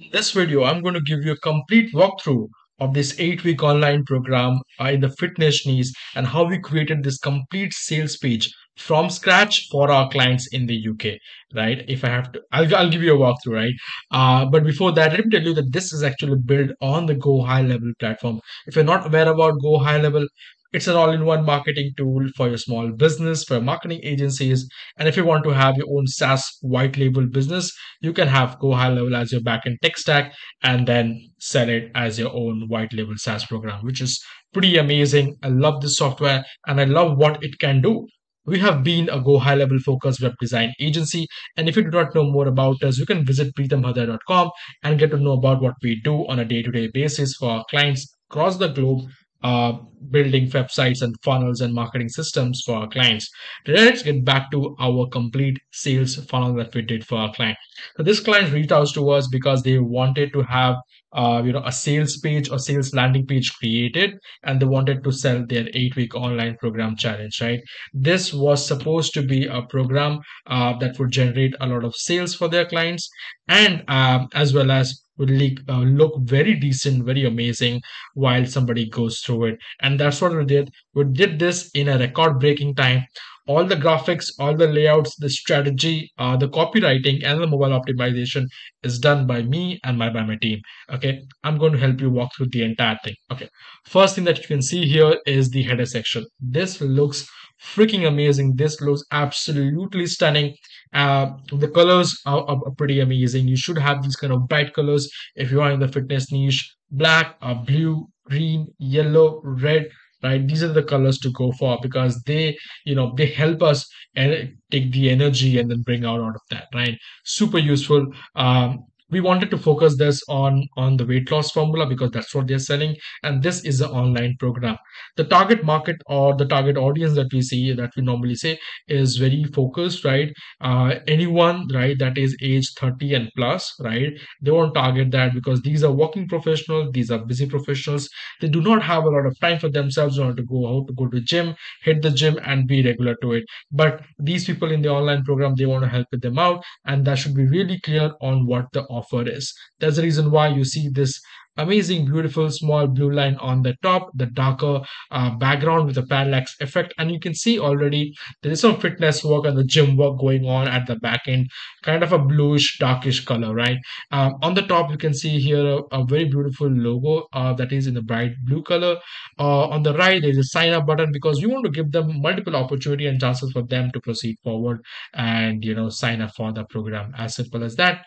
In this video, I'm going to give you a complete walkthrough of this eight week online program in the fitness niche and how we created this complete sales page from scratch for our clients in the UK, right? If I have to, I'll, I'll give you a walkthrough, right? Uh, but before that, let me tell you that this is actually built on the Go High Level platform. If you're not aware about Go High Level, it's an all-in-one marketing tool for your small business, for marketing agencies. And if you want to have your own SaaS white label business, you can have Go High Level as your backend tech stack and then sell it as your own white label SaaS program, which is pretty amazing. I love this software and I love what it can do. We have been a Go High Level focused web design agency. And if you do not know more about us, you can visit pritambhadra.com and get to know about what we do on a day to day basis for our clients across the globe uh, building websites and funnels and marketing systems for our clients. Let's get back to our complete sales funnel that we did for our client. So this client reached out to us because they wanted to have uh, you know a sales page or sales landing page created and they wanted to sell their eight week online program challenge right this was supposed to be a program uh, that would generate a lot of sales for their clients and um, as well as would look, uh, look very decent, very amazing while somebody goes through it. And that's what we did. We did this in a record breaking time. All the graphics, all the layouts, the strategy, uh, the copywriting, and the mobile optimization is done by me and my, by my team. Okay, I'm going to help you walk through the entire thing. Okay, first thing that you can see here is the header section. This looks freaking amazing. This looks absolutely stunning. Uh, the colors are, are, pretty amazing. You should have these kind of bright colors if you are in the fitness niche. Black, uh, blue, green, yellow, red, right? These are the colors to go for because they, you know, they help us and take the energy and then bring out out of that, right? Super useful. Um, we wanted to focus this on on the weight loss formula because that's what they're selling and this is an online program. The target market or the target audience that we see that we normally say is very focused right? Uh, anyone right that is age 30 and plus right they won't target that because these are working professionals these are busy professionals. They do not have a lot of time for themselves in order to go out to go to gym hit the gym and be regular to it. But these people in the online program they want to help them out and that should be really clear on what the offer is. That's the reason why you see this amazing, beautiful small blue line on the top, the darker uh, background with the parallax effect. And you can see already there is some fitness work and the gym work going on at the back end, kind of a bluish, darkish color, right? Um, on the top, you can see here a, a very beautiful logo uh, that is in the bright blue color. Uh, on the right, there is a sign up button because we want to give them multiple opportunity and chances for them to proceed forward and, you know, sign up for the program as simple as that.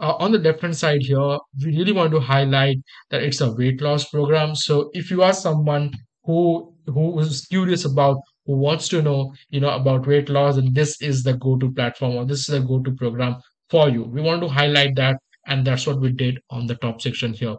Uh, on the left hand side here, we really want to highlight that it's a weight loss program. So if you are someone who who is curious about who wants to know you know about weight loss and this is the go-to platform or this is a go-to program for you we want to highlight that and that's what we did on the top section here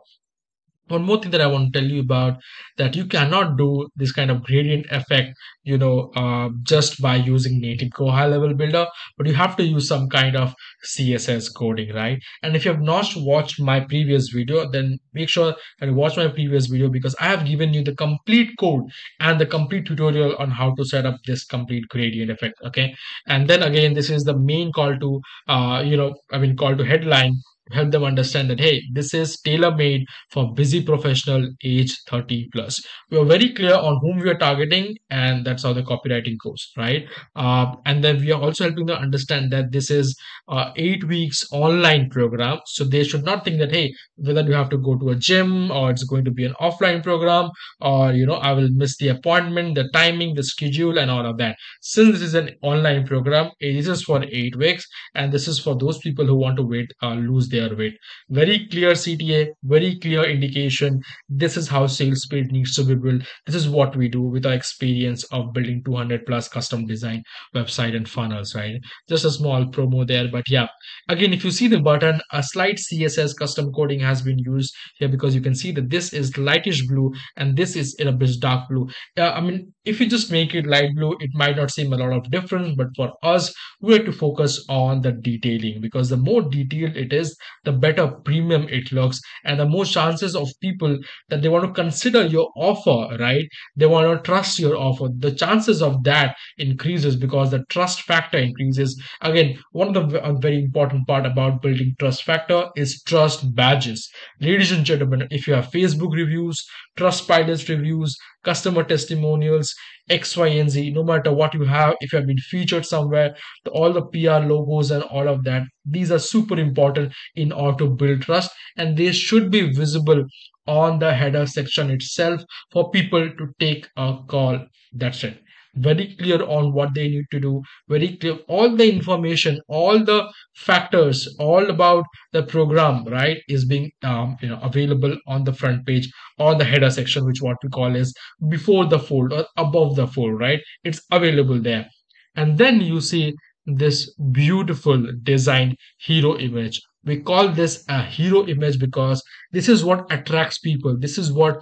one more thing that I want to tell you about that you cannot do this kind of gradient effect, you know, uh, just by using native Go High Level Builder, but you have to use some kind of CSS coding, right? And if you have not watched my previous video, then make sure that you watch my previous video because I have given you the complete code and the complete tutorial on how to set up this complete gradient effect. Okay, and then again, this is the main call to, uh, you know, I mean, call to headline help them understand that hey this is tailor made for busy professional age 30 plus. We are very clear on whom we are targeting and that's how the copywriting goes right? Uh, and then we are also helping them understand that this is uh, eight weeks online program. So they should not think that hey whether you have to go to a gym or it's going to be an offline program or you know i will miss the appointment the timing the schedule and all of that. Since this is an online program. It is for eight weeks and this is for those people who want to wait uh, lose their weight. Very clear CTA, very clear indication. This is how sales page needs to be built. This is what we do with our experience of building 200 plus custom design website and funnels, right? Just a small promo there, but yeah. Again, if you see the button, a slight CSS custom coding has been used here because you can see that this is lightish blue and this is in a bit dark blue. Uh, I mean, if you just make it light blue, it might not seem a lot of difference, but for us, we have to focus on the detailing because the more detailed it is, the better premium it looks and the more chances of people that they want to consider your offer right? They want to trust your offer. The chances of that increases because the trust factor increases. Again one of the very important part about building trust factor is trust badges. Ladies and gentlemen if you have facebook reviews Trustpilot reviews customer testimonials X, Y, and Z, no matter what you have, if you have been featured somewhere, the, all the PR logos and all of that, these are super important in order to build trust and they should be visible on the header section itself for people to take a call. That's it very clear on what they need to do very clear all the information all the factors all about the program right is being um, you know available on the front page or the header section which what we call is before the fold or above the fold right? It's available there. And then you see this beautiful designed hero image. We call this a hero image because this is what attracts people. This is what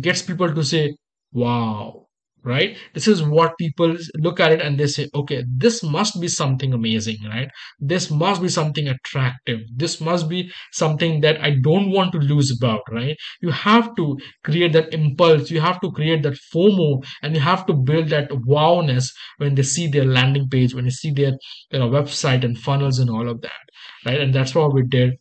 gets people to say wow right? This is what people look at it and they say okay this must be something amazing right? This must be something attractive. This must be something that i don't want to lose about right? You have to create that impulse. You have to create that fomo and you have to build that wowness when they see their landing page when they see their you know website and funnels and all of that right? And that's what we did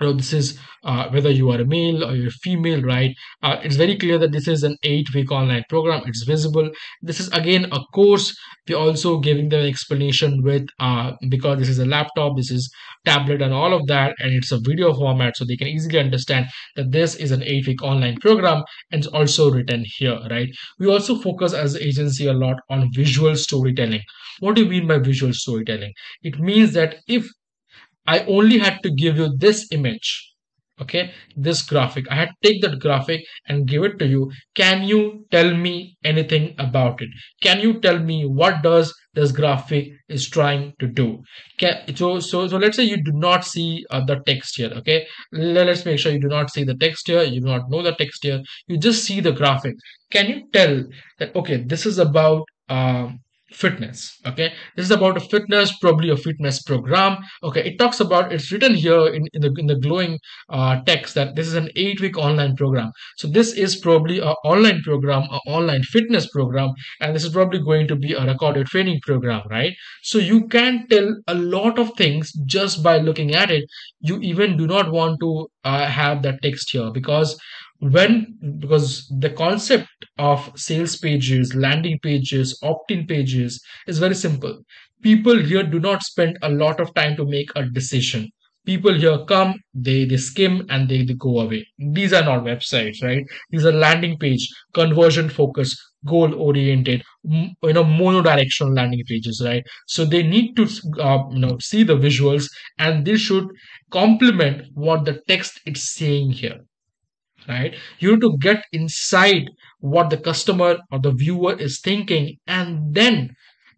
know, this is uh, whether you are a male or you're a female, right? Uh, it's very clear that this is an eight-week online program. It's visible. This is again a course. We're also giving them an explanation with uh, because this is a laptop, this is tablet, and all of that, and it's a video format, so they can easily understand that this is an eight-week online program, and it's also written here, right? We also focus as agency a lot on visual storytelling. What do you mean by visual storytelling? It means that if I only had to give you this image okay this graphic. I had to take that graphic and give it to you. Can you tell me anything about it? Can you tell me what does this graphic is trying to do? Can, so so so let's say you do not see uh, the text here okay? Let's make sure you do not see the text here. You do not know the text here. You just see the graphic. Can you tell that okay this is about um, fitness okay? This is about a fitness probably a fitness program okay? It talks about it's written here in, in the in the glowing uh, text that this is an eight week online program. So this is probably an online program an online fitness program and this is probably going to be a recorded training program right? So you can tell a lot of things just by looking at it. You even do not want to uh, have that text here because when because the concept of sales pages landing pages opt-in pages is very simple. People here do not spend a lot of time to make a decision. People here come they they skim and they, they go away. These are not websites right? These are landing page conversion focus goal oriented you know monodirectional landing pages right? So they need to uh, you know see the visuals and they should complement what the text is saying here right? You need to get inside what the customer or the viewer is thinking and then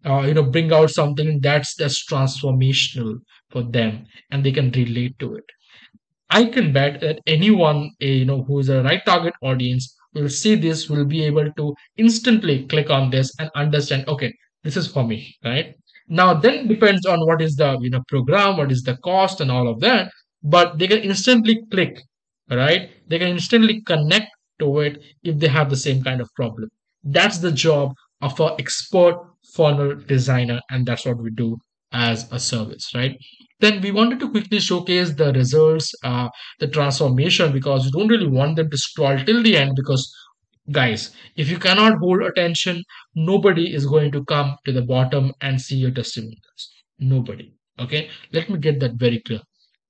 uh, you know bring out something that's that's transformational for them and they can relate to it. I can bet that anyone eh, you know who is a right target audience will see this will be able to instantly click on this and understand okay this is for me right? Now then depends on what is the you know program what is the cost and all of that but they can instantly click right? They can instantly connect to it if they have the same kind of problem. That's the job of an expert funnel designer, and that's what we do as a service, right? Then we wanted to quickly showcase the results, uh, the transformation, because we don't really want them to scroll till the end because guys if you cannot hold attention nobody is going to come to the bottom and see your testimonials nobody okay let me get that very clear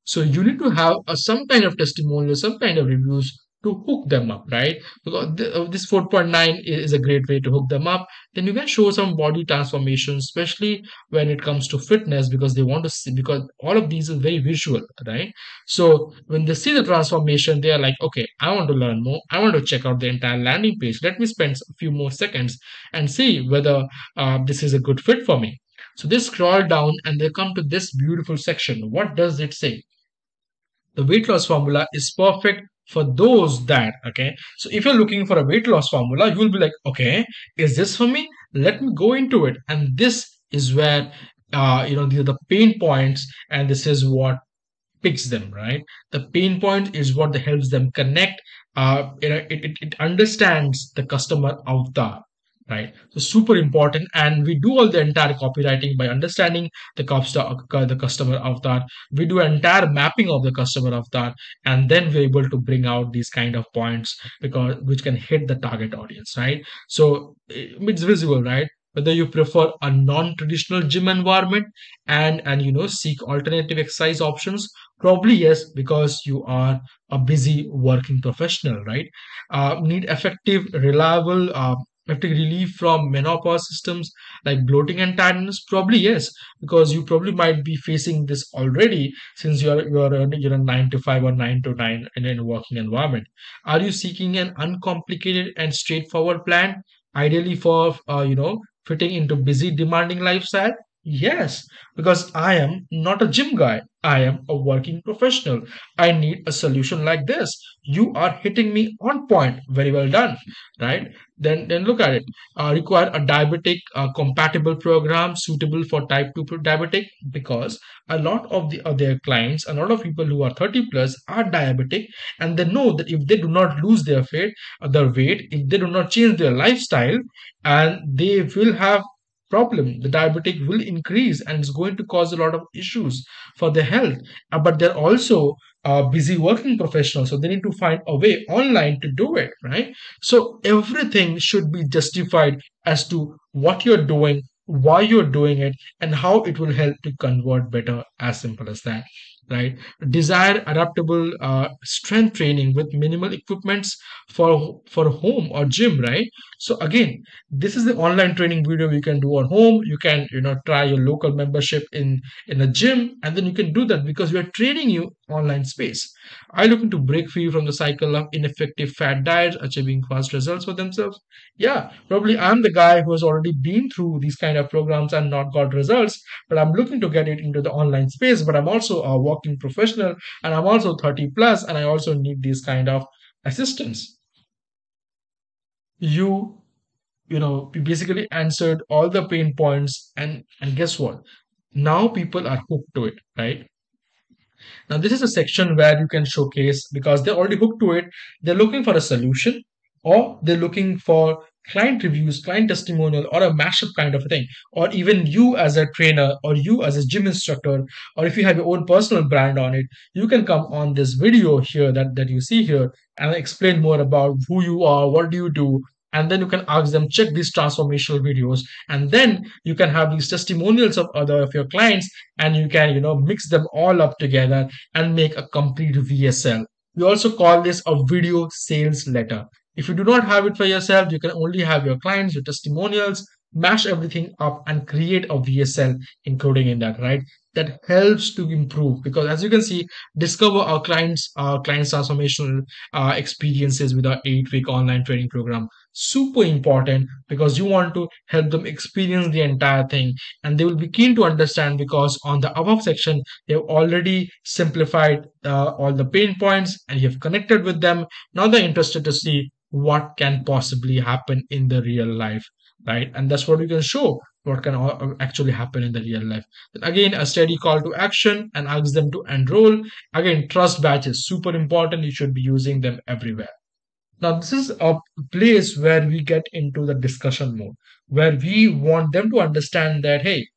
so you need to have a, some kind of testimonial, some kind of reviews to hook them up, right? Because uh, this 4.9 is a great way to hook them up. Then you can show some body transformation, especially when it comes to fitness, because they want to see, because all of these is very visual, right? So when they see the transformation, they are like, okay, I want to learn more. I want to check out the entire landing page. Let me spend a few more seconds and see whether uh, this is a good fit for me. So they scroll down and they come to this beautiful section. What does it say? the weight loss formula is perfect for those that okay so if you're looking for a weight loss formula you will be like okay is this for me let me go into it and this is where uh, you know these are the pain points and this is what picks them, right? The pain point is what helps them connect. Uh, you it, it, it understands the customer avatar, right? So super important, and we do all the entire copywriting by understanding the customer, the customer avatar. We do entire mapping of the customer avatar, and then we're able to bring out these kind of points because which can hit the target audience, right? So it's visible, right? whether you prefer a non-traditional gym environment and and you know seek alternative exercise options probably yes because you are a busy working professional right uh, need effective reliable uh, effective relief from menopause systems like bloating and tiredness? Probably yes because you probably might be facing this already since you're you're you're a 9 to 5 or 9 to 9 in a working environment. Are you seeking an uncomplicated and straightforward plan ideally for uh, you know fitting into busy demanding lifestyle? Yes because i am not a gym guy i am a working professional. I need a solution like this. You are hitting me on point. Very well done. Right? Then then look at it. Uh, require a diabetic uh, compatible program suitable for type 2 diabetic because a lot of the other clients a lot of people who are 30 plus are diabetic and they know that if they do not lose their weight uh, their weight if they do not change their lifestyle and they will have problem. The diabetic will increase and it's going to cause a lot of issues for their health. Uh, but they're also uh, busy working professionals so they need to find a way online to do it right? So everything should be justified as to what you're doing why you're doing it and how it will help to convert better as simple as that right? Desire adaptable uh, strength training with minimal equipments for for home or gym right? So again this is the online training video you can do on home. You can you know try your local membership in in a gym and then you can do that because we are training you online space. Are you looking to break free from the cycle of ineffective fat diets achieving fast results for themselves? Yeah probably i'm the guy who has already been through these kind of programs and not got results but i'm looking to get it into the online space but i'm also a working professional and i'm also 30 plus and i also need this kind of assistance. You you know basically answered all the pain points and and guess what? Now people are hooked to it right now this is a section where you can showcase because they're already hooked to it they're looking for a solution or they're looking for client reviews client testimonial or a mashup kind of a thing. Or even you as a trainer or you as a gym instructor or if you have your own personal brand on it you can come on this video here that, that you see here and explain more about who you are what do you do and then you can ask them check these transformational videos. And then you can have these testimonials of other of your clients and you can you know mix them all up together and make a complete vsl we also call this a video sales letter. If you do not have it for yourself you can only have your clients your testimonials mash everything up and create a vsl including in that right that helps to improve. Because as you can see discover our clients our clients transformational uh, experiences with our eight week online training program. Super important because you want to help them experience the entire thing. And they will be keen to understand because on the above section they have already simplified uh, all the pain points and you have connected with them. Now they're interested to see what can possibly happen in the real life right? And that's what we can show what can actually happen in the real life. Then again a steady call to action and ask them to enroll. Again trust badges super important. You should be using them everywhere. Now, this is a place where we get into the discussion mode, where we want them to understand that, hey,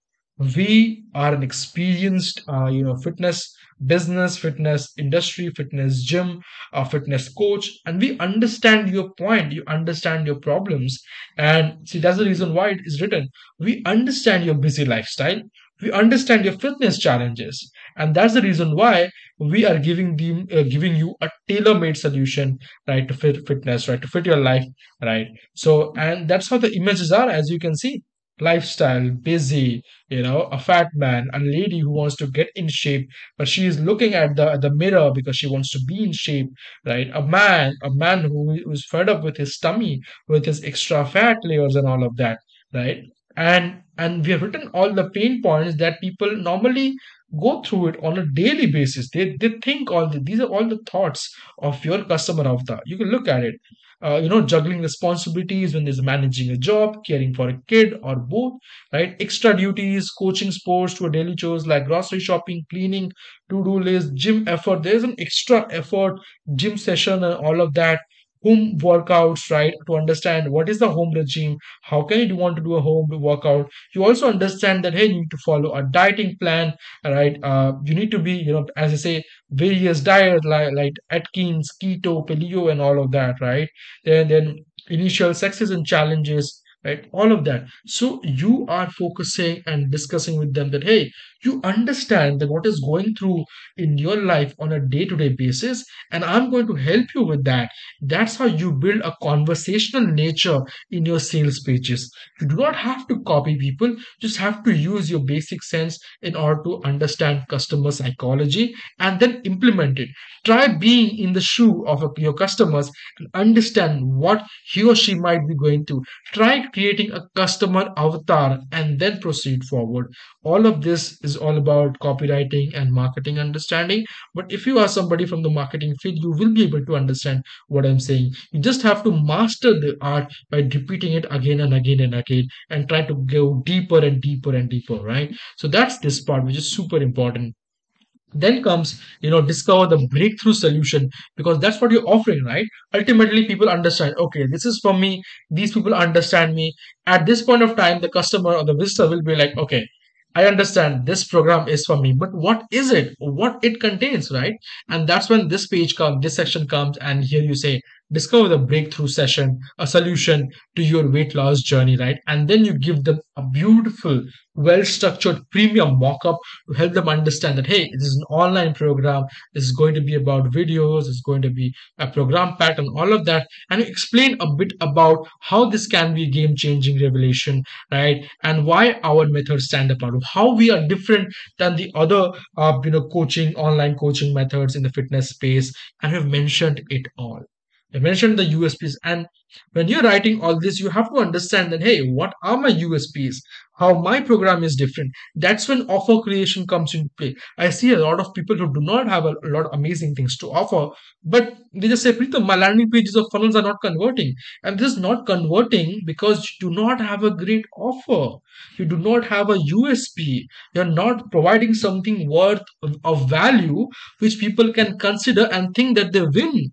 we are an experienced, uh, you know, fitness business, fitness industry, fitness gym, a fitness coach, and we understand your point, you understand your problems, and see that's the reason why it is written. We understand your busy lifestyle, we understand your fitness challenges. And that's the reason why we are giving them uh, giving you a tailor-made solution right to fit fitness right to fit your life right. So and that's how the images are as you can see lifestyle busy you know a fat man a lady who wants to get in shape but she is looking at the at the mirror because she wants to be in shape right? A man a man who is fed up with his tummy with his extra fat layers and all of that right? And and we have written all the pain points that people normally go through it on a daily basis. They they think all the, these are all the thoughts of your customer avatar. You can look at it uh, you know juggling responsibilities when there's managing a job caring for a kid or both right? Extra duties coaching sports to a daily chores like grocery shopping cleaning to-do list gym effort. There's an extra effort gym session and all of that home workouts right to understand what is the home regime how can you want to do a home workout. You also understand that hey you need to follow a dieting plan right? Uh, you need to be you know as i say various diets like, like atkins keto paleo and all of that right? And then initial and challenges right? All of that. So you are focusing and discussing with them that hey you understand that what is going through in your life on a day-to-day basis and i'm going to help you with that. That's how you build a conversational nature in your sales pages. You do not have to copy people. Just have to use your basic sense in order to understand customer psychology and then implement it. Try being in the shoe of your customers and understand what he or she might be going to try creating a customer avatar and then proceed forward. All of this is all about copywriting and marketing understanding. But if you are somebody from the marketing field you will be able to understand what i'm saying. You just have to master the art by repeating it again and again and again and try to go deeper and deeper and deeper right? So that's this part which is super important then comes you know discover the breakthrough solution because that's what you're offering right ultimately people understand okay this is for me these people understand me at this point of time the customer or the visitor will be like okay I understand this program is for me, but what is it? What it contains, right? And that's when this page comes, this section comes, and here you say, discover the breakthrough session, a solution to your weight loss journey, right? And then you give them a beautiful, well structured premium mock up to help them understand that, hey, this is an online program. This is going to be about videos. It's going to be a program pattern, all of that. And explain a bit about how this can be game changing revelation, right? And why our methods stand apart, how we are different than the other, uh, you know, coaching, online coaching methods in the fitness space. And we've mentioned it all. I mentioned the USPs. And when you're writing all this, you have to understand that, hey, what are my USPs? How my program is different. That's when offer creation comes into play. I see a lot of people who do not have a, lot of amazing things to offer, but they just say, Pritam, my landing pages of funnels are not converting. And this is not converting because you do not have a great offer. You do not have a USP. You're not providing something worth of value which people can consider and think that they win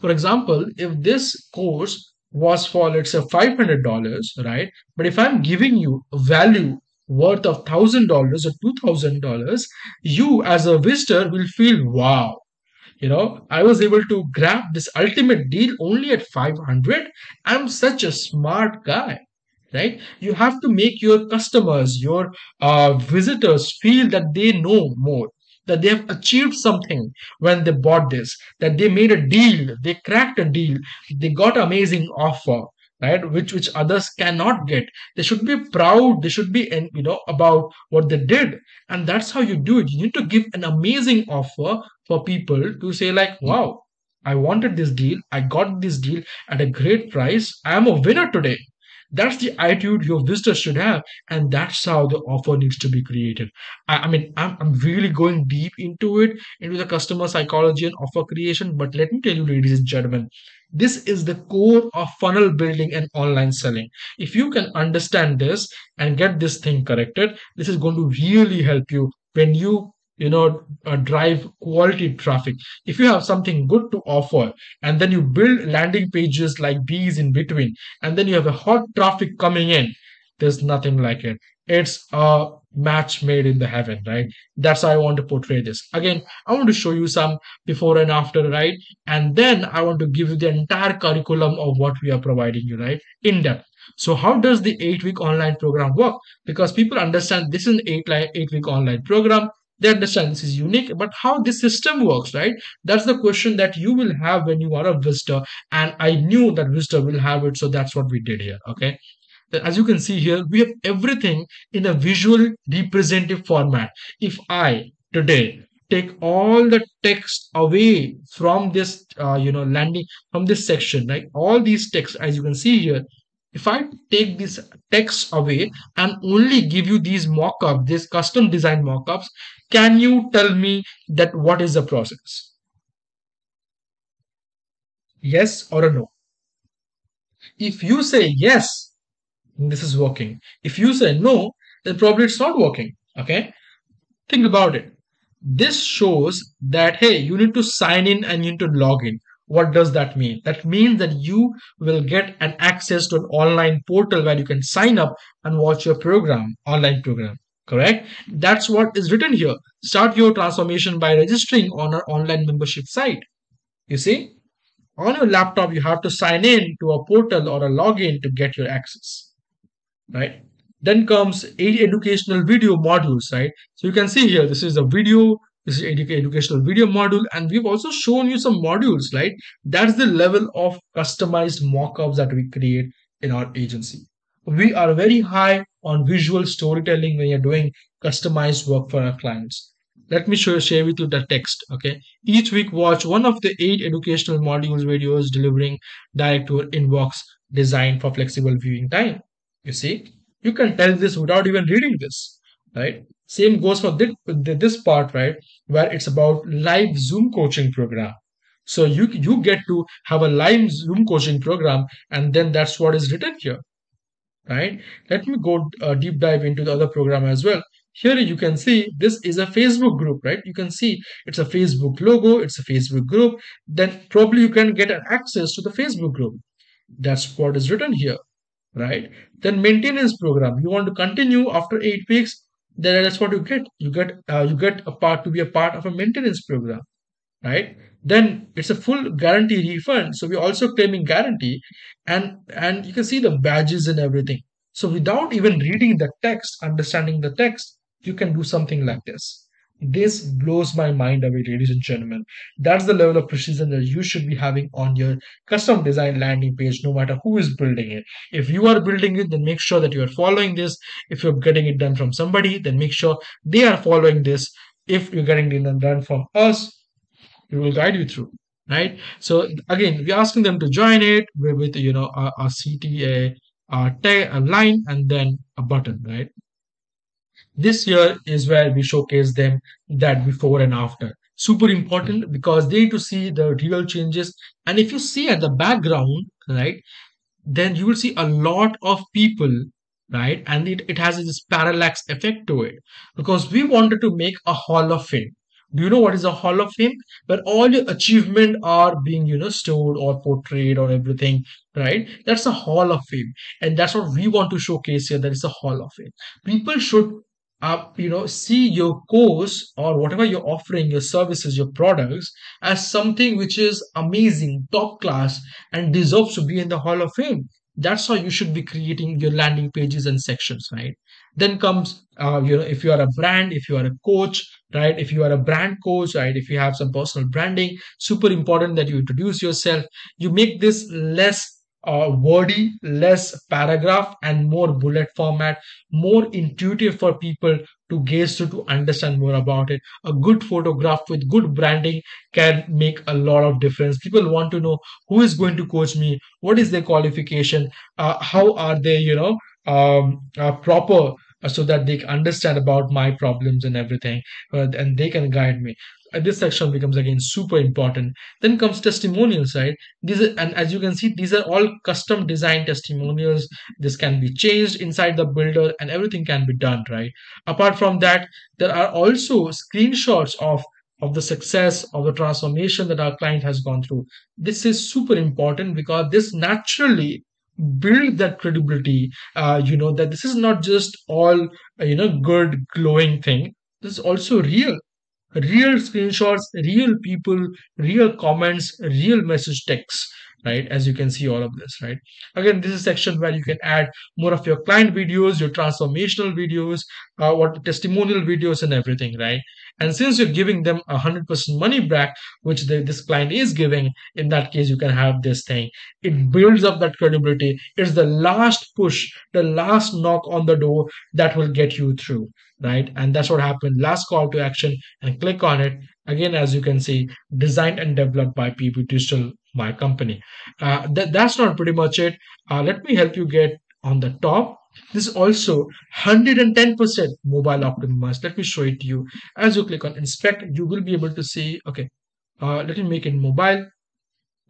for example, if this course was for let's say $500, right? But if I'm giving you a value worth of $1,000 or $2,000, you as a visitor will feel, wow, you know, I was able to grab this ultimate deal only at 500. I'm such a smart guy right you have to make your customers your uh, visitors feel that they know more that they have achieved something when they bought this, that they made a deal, they cracked a deal, they got amazing offer, right? Which which others cannot get. They should be proud. They should be, you know, about what they did, and that's how you do it. You need to give an amazing offer for people to say like, wow. I wanted this deal. I got this deal at a great price. I am a winner today. That's the attitude your visitors should have, and that's how the offer needs to be created. I, I mean, I'm, I'm really going deep into it, into the customer psychology and offer creation. But let me tell you, ladies and gentlemen, this is the core of funnel building and online selling. If you can understand this and get this thing corrected, this is going to really help you when you you know uh, drive quality traffic. If you have something good to offer and then you build landing pages like these in between and then you have a hot traffic coming in there's nothing like it. It's a match made in the heaven right? That's how i want to portray this. Again i want to show you some before and after right? And then i want to give you the entire curriculum of what we are providing you right? In depth. So how does the eight week online program work? Because people understand this is an eight, eight week online program they understand this is unique but how this system works right? That's the question that you will have when you are a visitor. And i knew that visitor will have it so that's what we did here okay? As you can see here we have everything in a visual representative format. If i today take all the text away from this uh, you know landing from this section right? All these text as you can see here if I take this text away and only give you these mock-ups, these custom design mock-ups, can you tell me that what is the process? Yes or a no? If you say yes, this is working. If you say no, then probably it's not working. Okay. Think about it. This shows that, hey, you need to sign in and you need to log in. What does that mean? That means that you will get an access to an online portal where you can sign up and watch your program, online program. Correct? That's what is written here. Start your transformation by registering on our online membership site. You see? On your laptop, you have to sign in to a portal or a login to get your access. Right? Then comes eight educational video modules, right? So you can see here, this is a video, this is edu- educational video module, and we've also shown you some modules, right? That's the level of customized mockups that we create in our agency. We are very high on visual storytelling when you're doing customized work for our clients. Let me show, share with you the text. Okay. Each week, watch one of the eight educational modules videos delivering direct to your inbox designed for flexible viewing time. You see, you can tell this without even reading this, right? Same goes for this, part, right? Where it's about live Zoom coaching program. So you you get to have a live Zoom coaching program, and then that's what is written here, right? Let me go uh, deep dive into the other program as well. Here you can see this is a Facebook group, right? You can see it's a Facebook logo, it's a Facebook group. Then probably you can get an access to the Facebook group. That's what is written here right? Then maintenance program. You want to continue after eight weeks, then that's what you get. You get uh, you get a part to be a part of a maintenance program, right? Then it's a full guarantee refund. So we're also claiming guarantee, and and you can see the badges and everything. So without even reading the text, understanding the text, you can do something like this. This blows my mind away, ladies and gentlemen. That's the level of precision that you should be having on your custom design landing page, no matter who is building it. If you are building it, then make sure that you are following this. If you're getting it done from somebody, then make sure they are following this. If you're getting it done from us, we will guide you through. Right. So again, we're asking them to join it with, you know a, a CTA, a, tag a line, and then a button. Right this year is where we showcase them that before and after. Super important because they need to see the real changes. And if you see at the background, right, then you will see a lot of people, right? And it, it has this parallax effect to it because we wanted to make a hall of fame. Do you know what is a hall of fame? Where all your achievement are being, you know, stored or portrayed or everything, right? That's a hall of fame. And that's what we want to showcase here. That is a hall of fame. People should uh, you know see your course or whatever you're offering your services your products as something which is amazing top class and deserves to be in the hall of fame. That's how you should be creating your landing pages and sections right? Then comes uh, you know if you are a brand if you are a coach right? If you are a brand coach right? If you have some personal branding super important that you introduce yourself. You make this less uh, wordy, less paragraph, and more bullet format, more intuitive for people to gaze through to understand more about it. A good photograph with good branding can make a lot of difference. People want to know who is going to coach me, what is their qualification, uh, how are they, you know, um, uh, proper uh, so that they understand about my problems and everything uh, and they can guide me this section becomes again super important. Then comes testimonials right these are, and as you can see these are all custom design testimonials. This can be changed inside the builder and everything can be done right? Apart from that there are also screenshots of of the success of the transformation that our client has gone through. This is super important because this naturally build that credibility uh, you know that this is not just all you know good glowing thing. This is also real real screenshots real people real comments real message texts, right as you can see all of this right? Again this is section where you can add more of your client videos your transformational videos uh, what testimonial videos and everything right? And since you're giving them a hundred percent money back which the, this client is giving in that case you can have this thing. It builds up that credibility. It's the last push the last knock on the door that will get you through right and that's what happened last call to action and click on it again as you can see designed and developed by PB digital my company. Uh, that, that's not pretty much it. Uh, let me help you get on the top. This is also 110% mobile optimized. Let me show it to you. As you click on inspect, you will be able to see, okay, uh, let me make it mobile.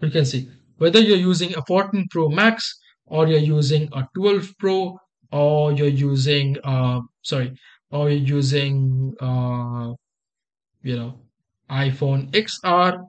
You can see whether you're using a 14 Pro Max or you're using a 12 Pro, or you're using uh, sorry, or using uh, you know iPhone XR,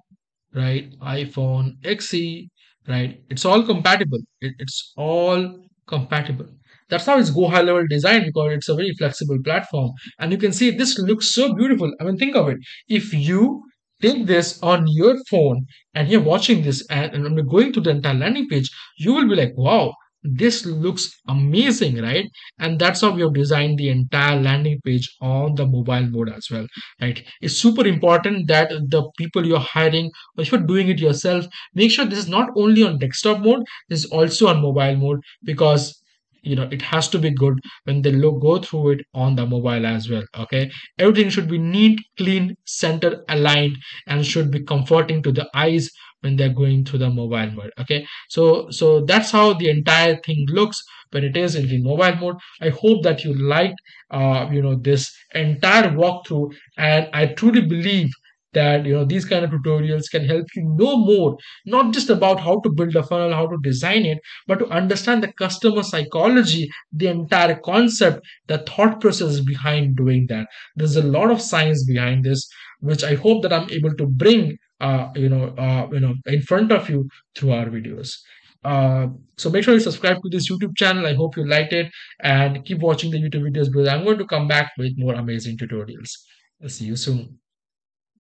right? iPhone XE, right? It's all compatible. It, it's all compatible. That's how it's Go High Level design because it's a very flexible platform. And you can see this looks so beautiful. I mean, think of it. If you take this on your phone and you're watching this and, and going to the entire landing page, you will be like, wow, this looks amazing, right? And that's how we have designed the entire landing page on the mobile mode as well, right? It's super important that the people you're hiring, or if you're doing it yourself, make sure this is not only on desktop mode, this is also on mobile mode because you know it has to be good when they look go through it on the mobile as well okay? Everything should be neat clean center aligned and should be comforting to the eyes when they're going through the mobile mode okay? So so that's how the entire thing looks when it is in the mobile mode. I hope that you liked uh, you know this entire walkthrough and i truly believe that you know these kind of tutorials can help you know more not just about how to build a funnel how to design it but to understand the customer psychology the entire concept the thought process behind doing that. There's a lot of science behind this which i hope that i'm able to bring uh, you know uh, you know in front of you through our videos. Uh, so make sure you subscribe to this youtube channel. I hope you liked it. And keep watching the youtube videos because i'm going to come back with more amazing tutorials. I'll see you soon